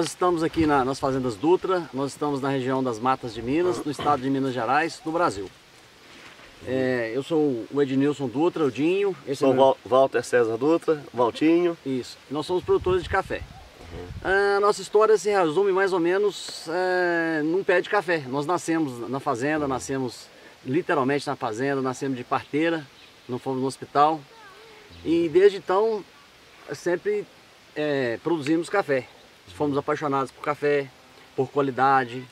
Nós estamos aqui na, nas fazendas Dutra, nós estamos na região das Matas de Minas, no estado de Minas Gerais, no Brasil. É, eu sou o Ednilson Dutra, o Dinho. Esse sou é meu... Walter César Dutra, Valtinho. Isso. Nós somos produtores de café. Uhum. A nossa história se resume mais ou menos é, num pé de café. Nós nascemos na fazenda, nascemos literalmente na fazenda, nascemos de parteira, não fomos no hospital. E desde então sempre é, produzimos café. Fomos apaixonados por café, por qualidade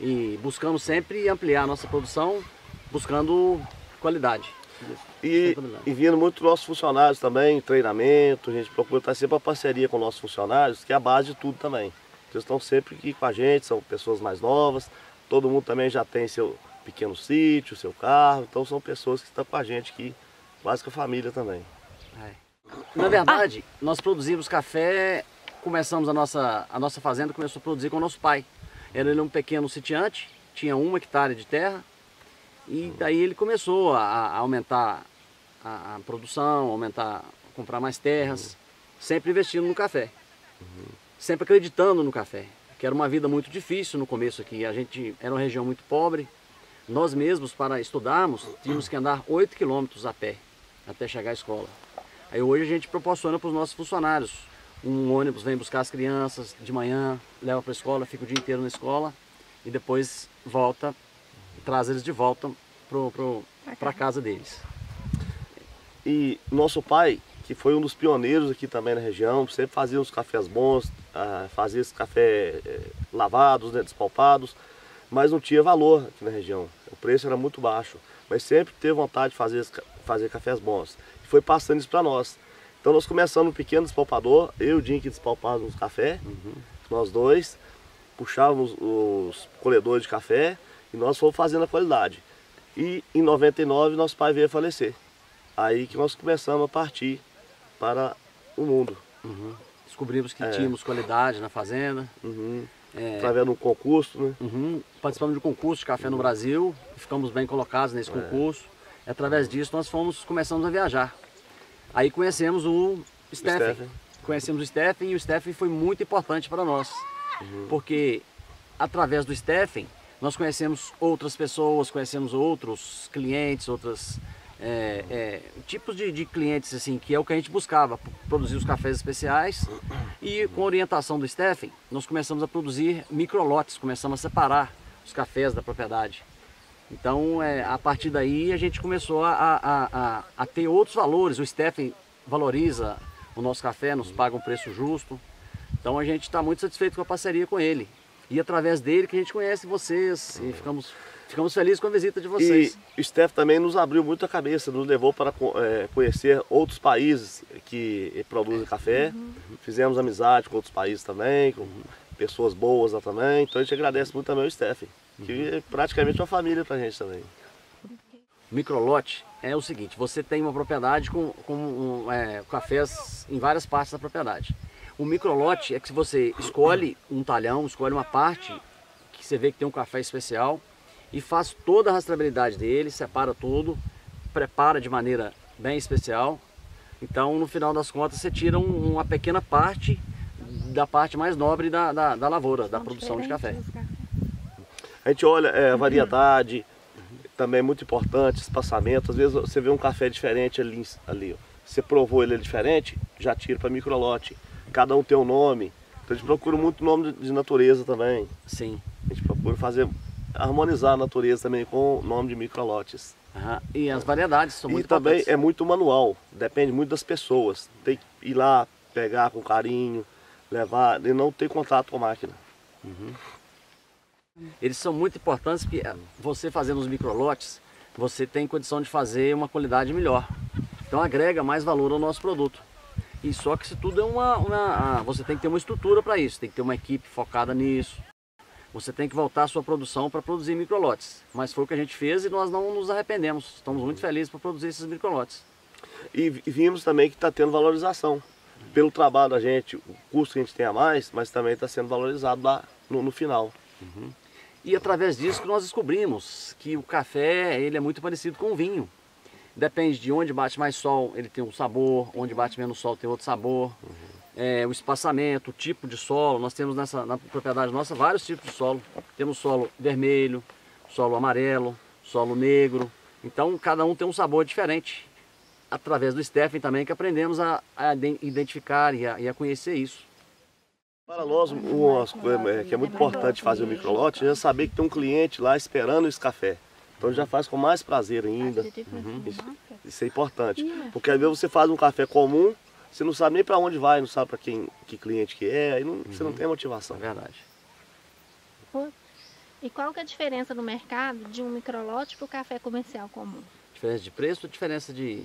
e buscamos sempre ampliar a nossa produção buscando qualidade. E, vindo muito nossos funcionários também, treinamento, a gente procura estar sempre a parceria com nossos funcionários, que é a base de tudo também. Eles estão sempre aqui com a gente, são pessoas mais novas, todo mundo também já tem seu pequeno sítio, seu carro, então são pessoas que estão com a gente aqui, quase que a família também. É. Na verdade, nós produzimos café, começamos a nossa, a nossa fazenda, começou a produzir com o nosso pai. Era um pequeno sitiante, tinha um hectare de terra, e daí ele começou a, a aumentar a, a, produção, aumentar, comprar mais terras, sempre investindo no café. Sempre acreditando no café, que era uma vida muito difícil no começo aqui. A gente era uma região muito pobre. Nós mesmos, para estudarmos, tínhamos que andar 8 quilômetros a pé até chegar à escola. Aí hoje a gente proporciona para os nossos funcionários. Um ônibus vem buscar as crianças de manhã, leva para a escola, fica o dia inteiro na escola e depois volta traz eles de volta para a casa deles. E nosso pai, que foi um dos pioneiros aqui também na região, sempre fazia uns cafés bons, uh, fazia esses cafés eh, lavados, né, despalpados, mas não tinha valor aqui na região. O preço era muito baixo, mas sempre teve vontade de fazer, fazer cafés bons. E foi passando isso para nós. Então nós começamos um pequeno despalpador, eu e o Dinho que despalpávamos café, uhum. nós dois, puxávamos os colhedores de café, e nós fomos fazendo a qualidade. E em 99 nosso pai veio a falecer. Aí que nós começamos a partir para o mundo. Uhum. Descobrimos que é. tínhamos qualidade na fazenda. Uhum. É... Através de um concurso, né? Uhum. Participamos de um concurso de café no Brasil, ficamos bem colocados nesse é. concurso. É. Através disso nós fomos, começamos a viajar. Aí conhecemos o Stephen. Stephen. Conhecemos o Stephen e o Stephen foi muito importante para nós. Uhum. Porque através do Stephen nós conhecemos outras pessoas, conhecemos outros clientes, outros é, é, tipos de, de, clientes, assim, que é o que a gente buscava, produzir os cafés especiais. E com a orientação do Stephen, nós começamos a produzir microlotes, começamos a separar os cafés da propriedade. Então, é, a partir daí, a gente começou a, a, a, a ter outros valores. O Stephen valoriza o nosso café, nos paga um preço justo. Então, a gente está muito satisfeito com a parceria com ele. E através dele que a gente conhece vocês e ficamos, ficamos felizes com a visita de vocês. E o Steph também nos abriu muito a cabeça, nos levou para é, conhecer outros países que produzem café. Uhum. Fizemos amizade com outros países também, com pessoas boas lá também. Então a gente agradece muito também ao Steph, que é praticamente uma família para a gente também. O microlote é o seguinte, você tem uma propriedade com, com um, é, cafés em várias partes da propriedade. O microlote é que você escolhe um talhão, escolhe uma parte que você vê que tem um café especial e faz toda a rastreabilidade dele, separa tudo, prepara de maneira bem especial. Então, no final das contas, você tira um, uma pequena parte da parte mais nobre da, da, da lavoura, da produção de café. A gente olha é, a variedade, também é muito importante, espaçamento. Às vezes você vê um café diferente ali, ali você provou ele diferente, já tira para microlote cada um tem um nome. Então a gente procura muito nome de natureza também. Sim. A gente procura fazer, harmonizar a natureza também com o nome de microlotes. Uhum. E as variedades são muito E também é muito manual, depende muito das pessoas. Tem que ir lá, pegar com carinho, levar, e não ter contato com a máquina. Uhum. Eles são muito importantes porque você fazendo os microlotes, você tem condição de fazer uma qualidade melhor. Então agrega mais valor ao nosso produto. E só que isso tudo é uma, uma você tem que ter uma estrutura para isso, tem que ter uma equipe focada nisso. Você tem que voltar a sua produção para produzir microlotes. Mas foi o que a gente fez e nós não nos arrependemos. Estamos muito felizes por produzir esses microlotes. E vimos também que está tendo valorização pelo trabalho da gente, o custo que a gente tem a mais, mas também está sendo valorizado lá no, no final. Uhum. E através disso que nós descobrimos que o café ele é muito parecido com o vinho. Depende de onde bate mais sol, ele tem um sabor, onde bate menos sol tem outro sabor. Uhum. é, o espaçamento, o tipo de solo. Nós temos nessa, na propriedade nossa vários tipos de solo. Temos solo vermelho, solo amarelo, solo negro. Então cada um tem um sabor diferente. Através do Stephen também que aprendemos a, a identificar e a, e a, conhecer isso. Para nós, uma coisa que é muito importante fazer o microlote é saber que tem um cliente lá esperando esse café. Então já faz com mais prazer ainda. Uhum. Isso, isso, é importante. Porque às vezes você faz um café comum, você não sabe nem para onde vai, não sabe para quem que cliente que é, aí não, uhum. você não uhum. tem motivação. É verdade. E qual que é a diferença no mercado de um microlote para o café comercial comum? Diferença de preço ou diferença de...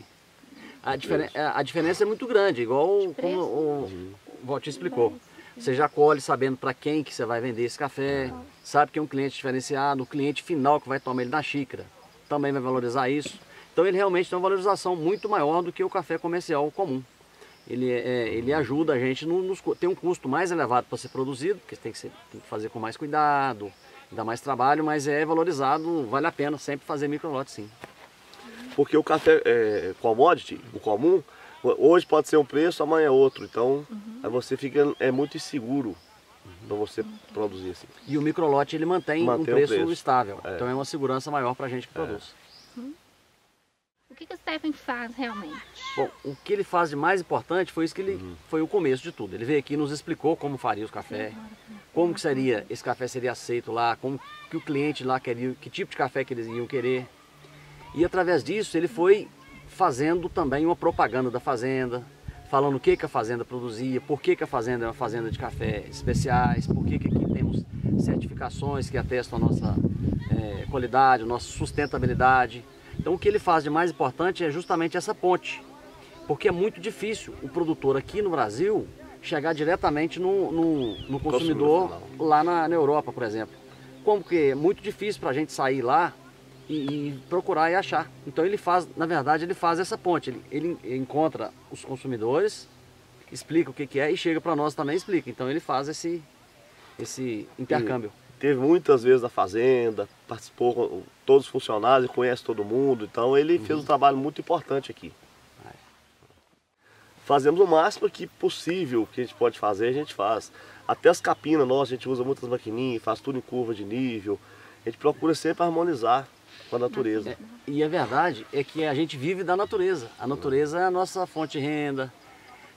A, diferen... a diferença é muito grande, igual como o, o te explicou. Você já colhe sabendo para quem que você vai vender esse café, sabe que é um cliente diferenciado, o cliente final que vai tomar ele na xícara também vai valorizar isso. Então ele realmente tem uma valorização muito maior do que o café comercial comum ele, é, ele ajuda a gente, no, nos, tem um custo mais elevado para ser produzido, porque tem que, ser, tem que fazer com mais cuidado, dá mais trabalho, mas é valorizado, vale a pena sempre fazer microlote sim. Porque o café é, commodity, o comum, hoje pode ser um preço, amanhã é outro, então uhum. aí você fica, é muito inseguro para você produzir assim. E o microlote ele mantém, mantém um, preço um, preço estável, é. então é uma segurança maior para a gente que produz. Uhum que, que o Stephen faz realmente? Bom, o que ele faz de mais importante foi isso que ele uhum. foi o começo de tudo. Ele veio aqui e nos explicou como faria o café, como que seria esse café seria aceito lá, como que o cliente lá queria, que tipo de café que eles iam querer. E através disso ele foi fazendo também uma propaganda da fazenda, falando o que, que a fazenda produzia, por que, que a fazenda é uma fazenda de café especiais, por que, que aqui temos certificações que atestam a nossa é, qualidade, a nossa sustentabilidade. Então o que ele faz de mais importante é justamente essa ponte, porque é muito difícil o produtor aqui no Brasil chegar diretamente no, no, no consumidor lá na, na, Europa, por exemplo. Como que é muito difícil para a gente sair lá e, e, procurar e achar. Então ele faz, na verdade, ele faz essa ponte. Ele, ele encontra os consumidores, explica o que, que é e chega para nós também e explica. Então ele faz esse, esse intercâmbio. E teve muitas vezes na fazenda, participou com todos os funcionários, conhece todo mundo, então ele uhum. fez um trabalho muito importante aqui. Fazemos o máximo que possível que a gente pode fazer, a gente faz. Até as capinas nossas, a gente usa muitas maquininhas, faz tudo em curva de nível. A gente procura sempre harmonizar com a natureza. É, e a verdade é que a gente vive da natureza. A natureza é a nossa fonte de renda.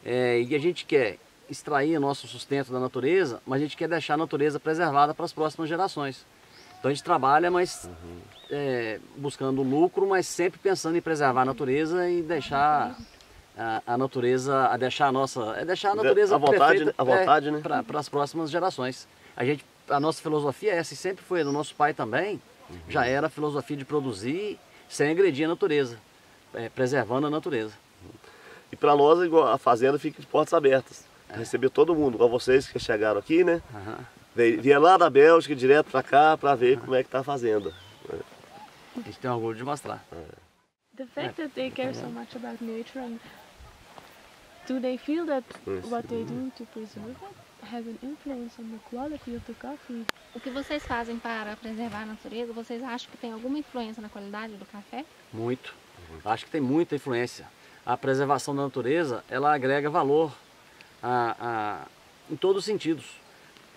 É, e a gente quer extrair nosso sustento da natureza, mas a gente quer deixar a natureza preservada para as próximas gerações. Então a gente trabalha, mas uhum. é, buscando lucro, mas sempre pensando em preservar a natureza e deixar a, a natureza, a deixar a nossa, é deixar a natureza a vontade, né? a vontade, é, né? para as próximas gerações. A gente, a nossa filosofia é essa e sempre foi do nosso pai também. Uhum. Já era a filosofia de produzir sem agredir a natureza, é, preservando a natureza. E para nós a fazenda fica de portas abertas receber todo mundo, igual vocês que chegaram aqui, né? Uhum. Via lá da Bélgica direto para cá para ver uhum. como é que tá a fazenda. A gente tem orgulho de mostrar. The fact that they care so much about nature and do they feel that what they do to preserve it has an influence on the quality of the coffee? O que vocês fazem para preservar a natureza, vocês acham que tem alguma influência na qualidade do café? Muito. Acho que tem muita influência. A preservação da natureza, ela agrega valor a, a, em todos os sentidos.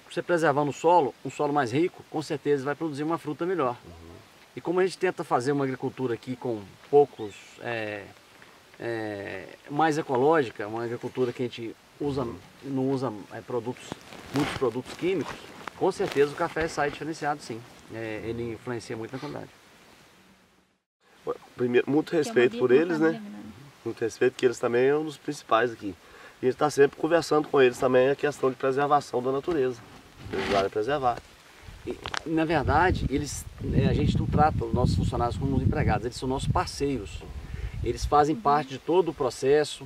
Você preservando o solo, um solo mais rico, com certeza vai produzir uma fruta melhor. Uhum. E como a gente tenta fazer uma agricultura aqui com poucos, é, é, mais ecológica, uma agricultura que a gente usa, não usa é, produtos, muitos produtos químicos, com certeza o café sai diferenciado sim. É, ele influencia muito na qualidade. Primeiro, muito é respeito por eles, né? né? Muito respeito, que eles também são um dos principais aqui. E a gente está sempre conversando com eles também a questão de preservação da natureza. Eles vão preservar. E, na verdade, eles, né, a gente não trata os nossos funcionários como empregados, eles são nossos parceiros. Eles fazem parte de todo o processo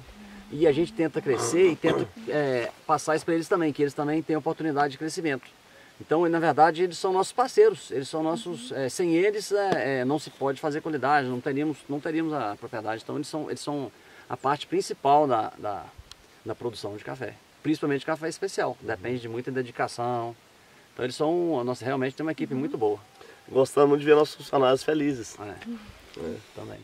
e a gente tenta crescer e tenta é, passar isso para eles também, que eles também têm oportunidade de crescimento. Então, na verdade, eles são nossos parceiros, eles são nossos, é, sem eles é, é não se pode fazer qualidade, não teríamos, não teríamos a propriedade. Então, eles são, eles são a parte principal da, da na produção de café. Principalmente café especial. Depende de muita dedicação. Então eles são, nós realmente temos uma equipe uhum. muito boa. Gostamos de ver nossos funcionários felizes. É, é. também.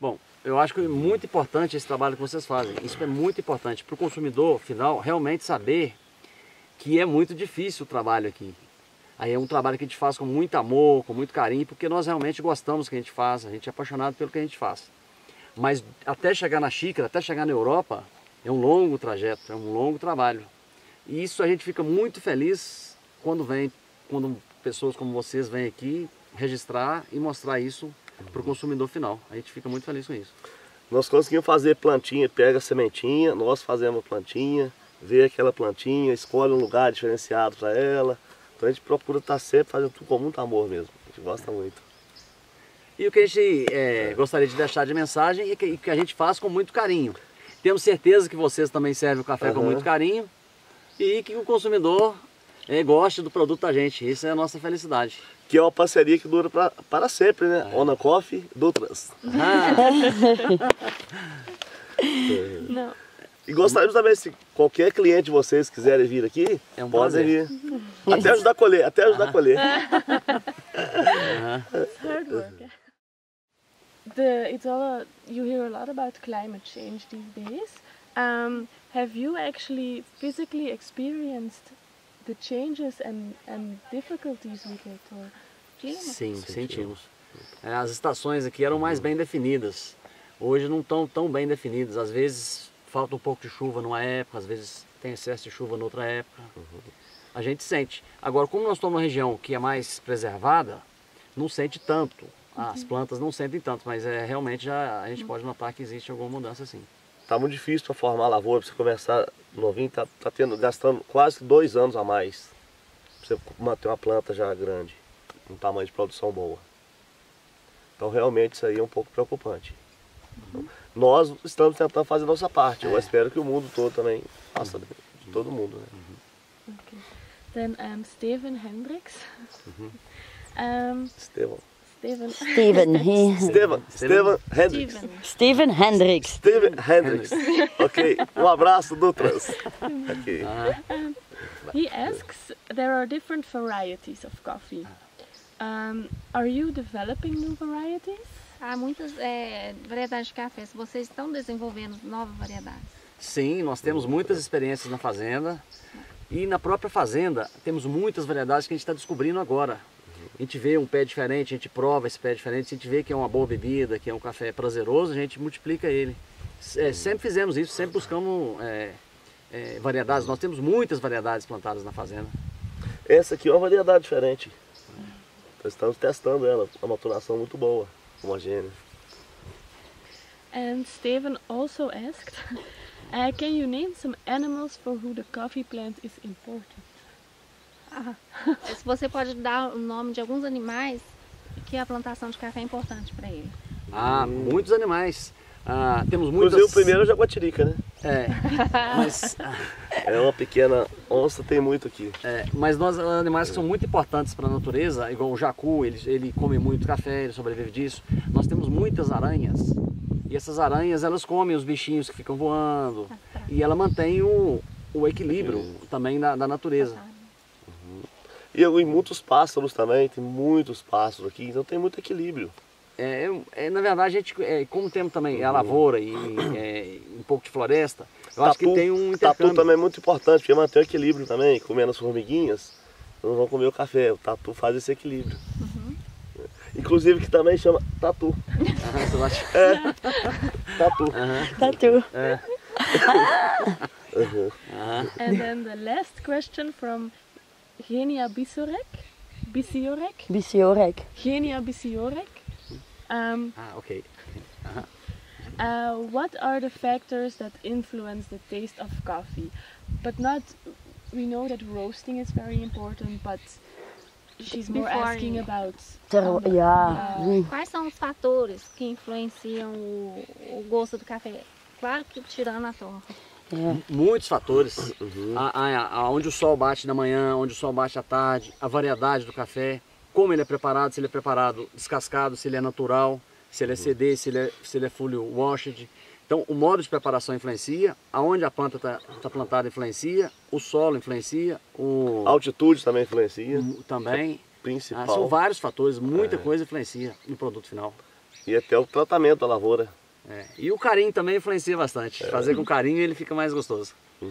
Bom, eu acho que é muito importante esse trabalho que vocês fazem. Isso é muito importante para o consumidor final realmente saber que é muito difícil o trabalho aqui. Aí é um trabalho que a gente faz com muito amor, com muito carinho, porque nós realmente gostamos do que a gente faz, a gente é apaixonado pelo que a gente faz. Mas até chegar na xícara, até chegar na Europa, é um longo trajeto, é um longo trabalho. E isso a gente fica muito feliz quando vem, quando pessoas como vocês vêm aqui registrar e mostrar isso para o consumidor final. A gente fica muito feliz com isso. Nós conseguimos fazer plantinha, pega a sementinha, nós fazemos a plantinha, vê aquela plantinha, escolhe um lugar diferenciado para ela. Então a gente procura estar sempre fazendo tudo com muito amor mesmo. A gente gosta muito. E o que a gente é, gostaria de deixar de mensagem é que, que, a gente faz com muito carinho. Temos certeza que vocês também servem o café uhum. com muito carinho e que o consumidor é, goste do produto da gente. Isso é a nossa felicidade. Que é uma parceria que dura pra, para sempre, né? É. Ona Coffee, Dutras. Ah. Não. E gostaríamos também, se qualquer cliente de vocês quiserem vir aqui, é um podem vir. Até ajudar a colher, até ajudar a colher. hard work. The, it's all a, you hear a lot about climate change these days. Um, have you actually physically experienced the changes and, and difficulties with it? Or? Sim, sentimos. É, as estações aqui eram mais bem definidas. Hoje não estão tão bem definidas. Às vezes falta um pouco de chuva numa época, às vezes tem excesso de chuva noutra época. A gente sente. Agora, como nós estamos numa região que é mais preservada, não sente tanto. As uhum. plantas não sentem tanto, mas é, realmente já a gente pode notar que existe alguma mudança sim. Tá muito difícil para formar a lavoura, para você começar novinho, tá, tá tendo, gastando quase dois anos a mais para você manter uma planta já grande, um tamanho de produção boa. Então realmente isso aí é um pouco preocupante. Uhum nós estamos tentando fazer a nossa parte. Eu é. espero que o mundo todo também faça, de todo mundo. Né? Uhum. Okay. Then um, Steven Hendricks. Uhum. Um, Steven. Steven. Steven. Steven. Steven Hendricks. Steven Hendricks. Steven Hendricks. ok. Um abraço, Dutras. Okay. Um, he asks, there are different varieties of coffee. Um, are you developing new varieties? Há muitas é, variedades de café. Vocês estão desenvolvendo novas variedades? Sim, nós temos muitas experiências na fazenda. E na própria fazenda temos muitas variedades que a gente está descobrindo agora. A gente vê um pé diferente, a gente prova esse pé diferente, a gente vê que é uma boa bebida, que é um café prazeroso, a gente multiplica ele. É, sempre fizemos isso, sempre buscamos é, é, variedades. Nós temos muitas variedades plantadas na fazenda. Essa aqui é uma variedade diferente. Nós estamos testando ela, uma maturação muito boa homogêneo. And Steven also asked, uh, can you name some animals for who the coffee plant is important? Se você pode dar o nome de alguns animais que a plantação de café é importante para ele. Ah, muitos animais. Ah, temos muitas... Inclusive o primeiro é a jaguatirica, né? É, mas... é uma pequena onça, tem muito aqui. É, mas nós animais que são muito importantes para a natureza, igual o jacu, ele, ele come muito café, ele sobrevive disso. Nós temos muitas aranhas, e essas aranhas elas comem os bichinhos que ficam voando, e ela mantém o, o equilíbrio também da, da natureza. E, e muitos pássaros também, tem muitos pássaros aqui, então tem muito equilíbrio. É, é, na verdade, a gente, é, como temos também a lavoura e é, um pouco de floresta, eu tatu, acho que tem um intercâmbio. Tatu também é muito importante, porque manter o equilíbrio também, comendo as formiguinhas, não vão comer o café, o tatu faz esse equilíbrio. Uhum. Inclusive que também chama tatu. é, tatu. Uhum. Tatu. É. uhum. And then the last question from Genia Bisorek. Bisiorek? Bisiorek. Genia Bisiorek. Um, ah, okay. Uh-huh. Uh, what are the factors that influence the taste of coffee? But not, we know that roasting is very important, but she's more Before asking about... Um, yeah. Uh, Quais são os fatores que influenciam o, o gosto do café? Claro que tirando a torra. Muitos fatores. Uhum. A, a, a, onde o sol bate na manhã, onde o sol bate à tarde, a variedade do café como ele é preparado, se ele é preparado descascado, se ele é natural, se ele é CD, se ele é, se ele é fully washed. Então, o modo de preparação influencia, aonde a planta está tá plantada influencia, o solo influencia, o... A altitude também influencia. Também. É principal. Ah, são vários fatores, muita é. coisa influencia no produto final. E até o tratamento da lavoura. É, E o carinho também influencia bastante. Fazer com carinho ele fica mais gostoso.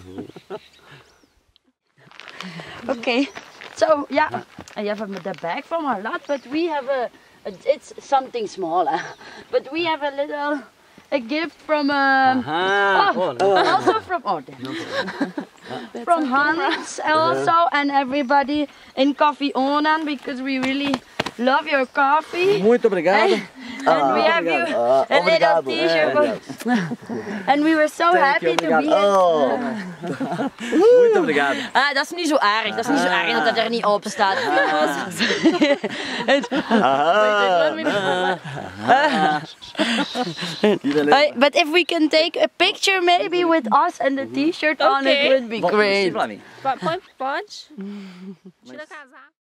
Okay. So yeah, I have a, the bag from our lot, but we have a, a it's something smaller, but we have a little a gift from um, Ah, pô, né? also from oh, from Hans also and everybody in Coffee Onan because we really love your coffee. Muito obrigado. and we have you Ah, a little t-shirt. for- and we were so happy to be here. Oh, Muito obrigado. Ah, dat is niet zo erg. Dat is niet zo erg dat het er niet op staat. Hey, but if we can take a picture maybe with us and the t-shirt on, it would be great. Pode? Pode? Tira casaco.